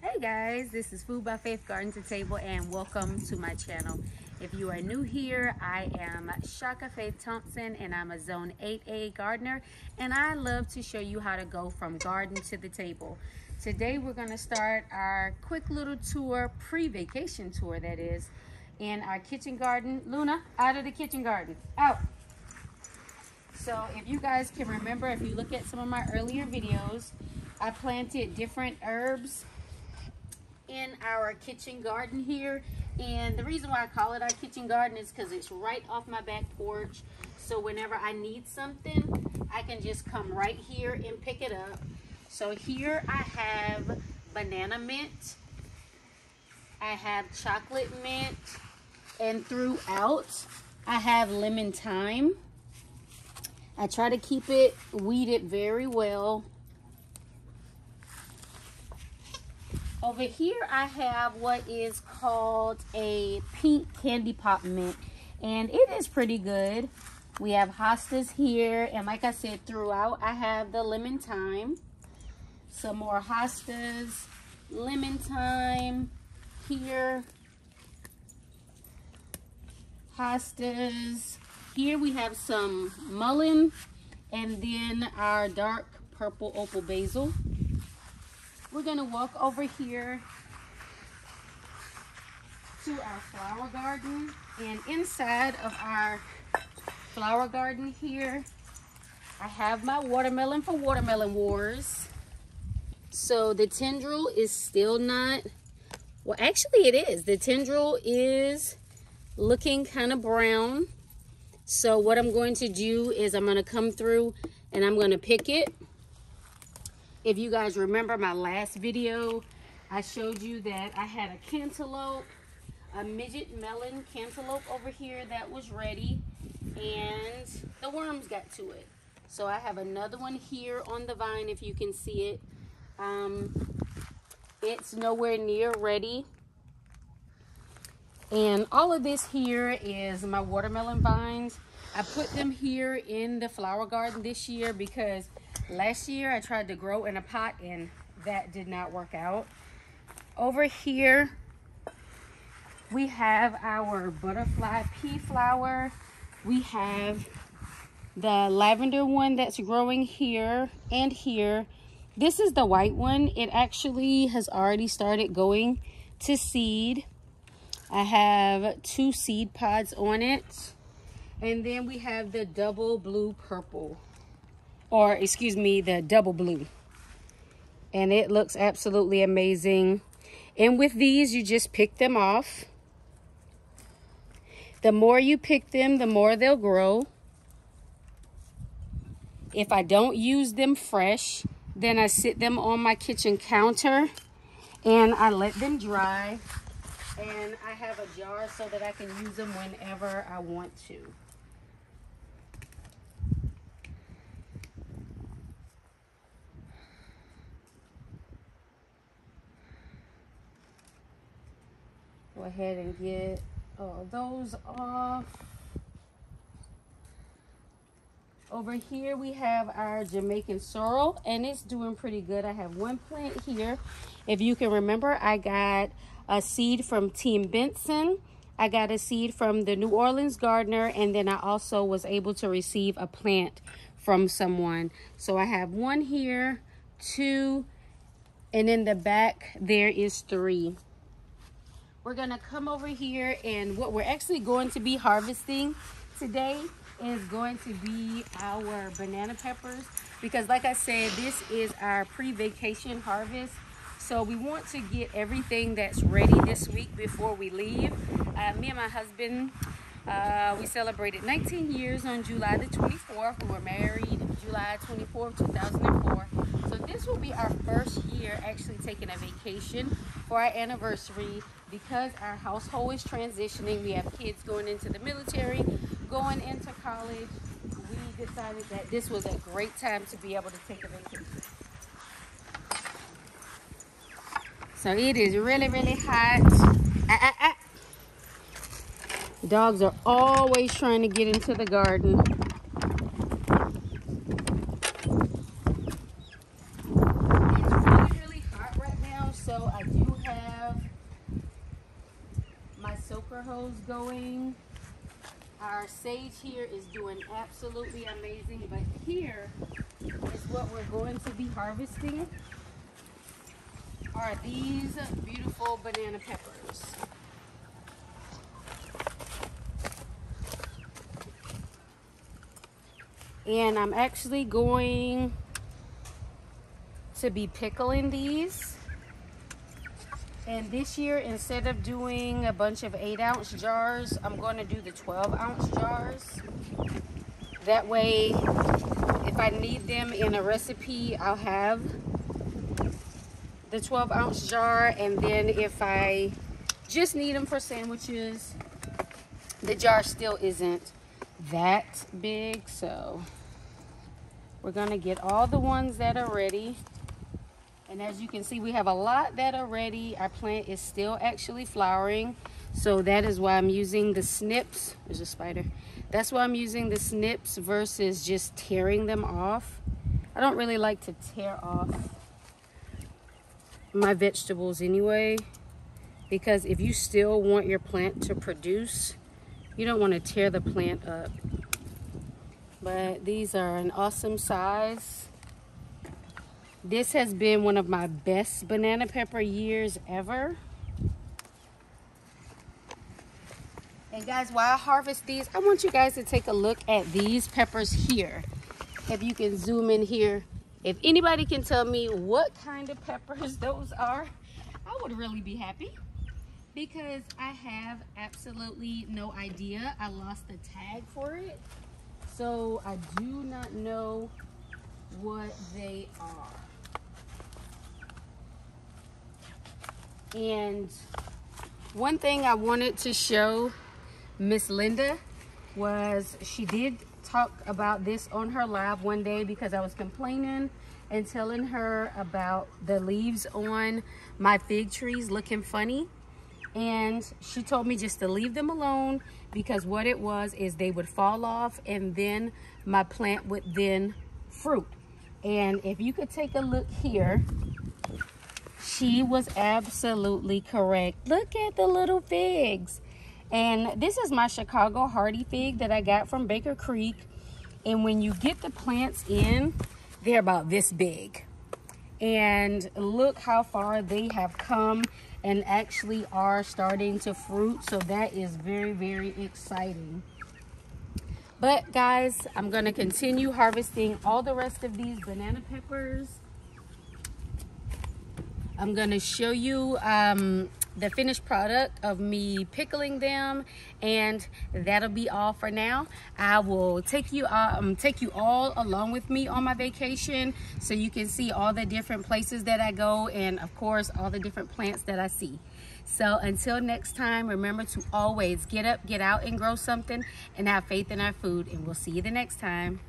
Hey guys, this is Food by Faith Garden to Table and welcome to my channel. If you are new here, I am Shaka Faith Thompson and I'm a Zone 8A gardener and I love to show you how to go from garden to the table. Today we're going to start our quick little tour, pre-vacation tour that is, in our kitchen garden. Luna, out of the kitchen garden, out. So if you guys can remember, if you look at some of my earlier videos, I planted different herbs in our kitchen garden here. And the reason why I call it our kitchen garden is because it's right off my back porch. So whenever I need something, I can just come right here and pick it up. So here I have banana mint. I have chocolate mint. And throughout, I have lemon thyme. I try to keep it weeded very well. Over here I have what is called a pink candy pop mint and it is pretty good. We have hostas here and like I said throughout I have the lemon thyme. Some more hostas, lemon thyme here. Hostas. Here we have some mullein and then our dark purple opal basil. We're gonna walk over here to our flower garden and inside of our flower garden here I have my watermelon for watermelon wars. So the tendril is still not well actually it is. The tendril is looking kind of brown. So what I'm going to do is I'm going to come through and I'm going to pick it if you guys remember my last video, I showed you that I had a cantaloupe, a midget melon cantaloupe over here that was ready and the worms got to it. So I have another one here on the vine if you can see it. Um, it's nowhere near ready. And all of this here is my watermelon vines. I put them here in the flower garden this year because Last year I tried to grow in a pot and that did not work out. Over here we have our butterfly pea flower. We have the lavender one that's growing here and here. This is the white one. It actually has already started going to seed. I have two seed pods on it. And then we have the double blue purple or excuse me, the double blue. And it looks absolutely amazing. And with these, you just pick them off. The more you pick them, the more they'll grow. If I don't use them fresh, then I sit them on my kitchen counter and I let them dry. And I have a jar so that I can use them whenever I want to. Ahead and get uh, those off. Over here we have our Jamaican sorrel and it's doing pretty good. I have one plant here. If you can remember, I got a seed from Team Benson. I got a seed from the New Orleans gardener and then I also was able to receive a plant from someone. So I have one here, two, and in the back there is three we're gonna come over here and what we're actually going to be harvesting today is going to be our banana peppers. Because like I said this is our pre-vacation harvest. So we want to get everything that's ready this week before we leave. Uh, me and my husband uh, we celebrated 19 years on July the 24th we were married July 24th 2004 so this will be our first year actually taking a vacation for our anniversary because our household is transitioning, we have kids going into the military, going into college, we decided that this was a great time to be able to take a vacation. So it is really, really hot. Ah, ah, ah. Dogs are always trying to get into the garden. It's really, really hot right now, so I hose going. Our sage here is doing absolutely amazing, but here is what we're going to be harvesting are these beautiful banana peppers. And I'm actually going to be pickling these. And this year, instead of doing a bunch of 8 ounce jars, I'm going to do the 12 ounce jars. That way, if I need them in a recipe, I'll have the 12 ounce jar. And then if I just need them for sandwiches, the jar still isn't that big. So we're going to get all the ones that are ready. And as you can see, we have a lot that are ready. Our plant is still actually flowering. So that is why I'm using the snips. There's a spider. That's why I'm using the snips versus just tearing them off. I don't really like to tear off my vegetables anyway. Because if you still want your plant to produce, you don't want to tear the plant up. But these are an awesome size. This has been one of my best banana pepper years ever. And guys, while I harvest these, I want you guys to take a look at these peppers here. If you can zoom in here. If anybody can tell me what kind of peppers those are, I would really be happy. Because I have absolutely no idea. I lost the tag for it. So I do not know what they are. And one thing I wanted to show Miss Linda was she did talk about this on her live one day because I was complaining and telling her about the leaves on my fig trees looking funny. And she told me just to leave them alone because what it was is they would fall off and then my plant would then fruit. And if you could take a look here, she was absolutely correct. Look at the little figs. And this is my Chicago Hardy fig that I got from Baker Creek. And when you get the plants in, they're about this big. And look how far they have come and actually are starting to fruit. So that is very, very exciting. But guys, I'm going to continue harvesting all the rest of these banana peppers. I'm going to show you um, the finished product of me pickling them and that'll be all for now. I will take you um take you all along with me on my vacation so you can see all the different places that i go and of course all the different plants that i see. So until next time remember to always get up get out and grow something and have faith in our food and we'll see you the next time